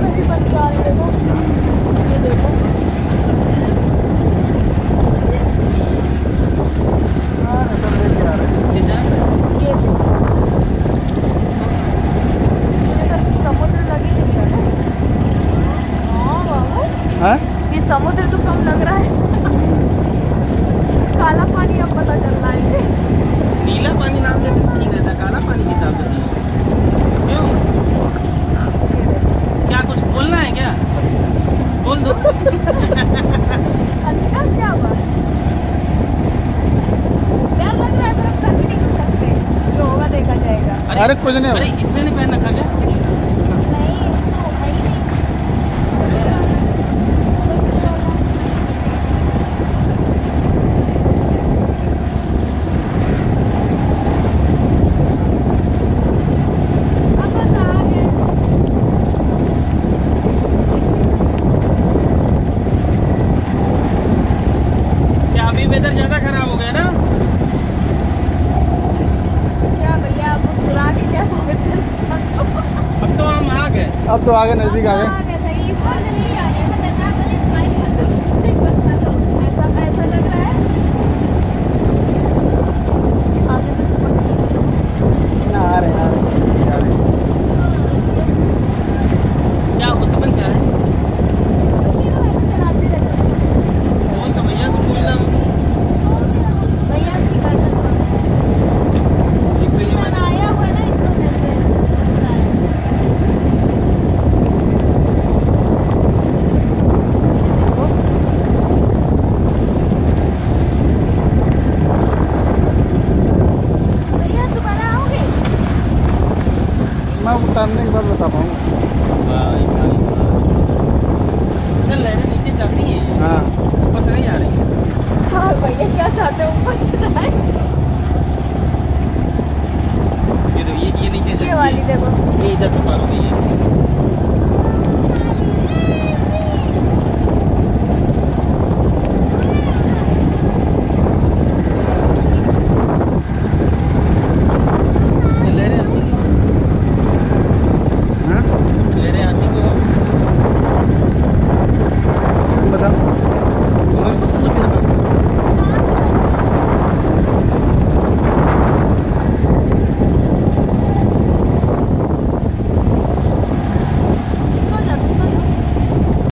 और ऐसी बस जा रही देखो ये देखो। जाएगा। अरे कुछ नहीं अरे इसमें नहीं पहन रखा क्या? अब तो आगे नज़दीक आ गए। उतारने के बाद बता पाऊँगा। चल नीचे जाती है। हाँ। ऊपर से नहीं जा रही। हाँ भैया क्या चाहते हो? ऊपर तो, ये ये नीचे ये वाली देखो। ये है।